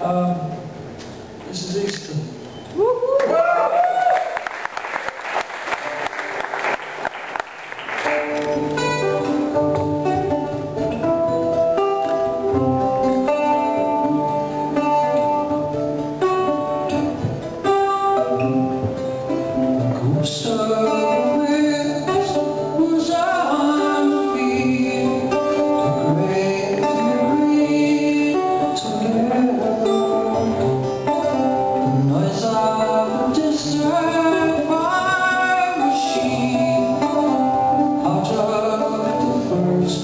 Um, this is Easter.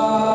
Lord.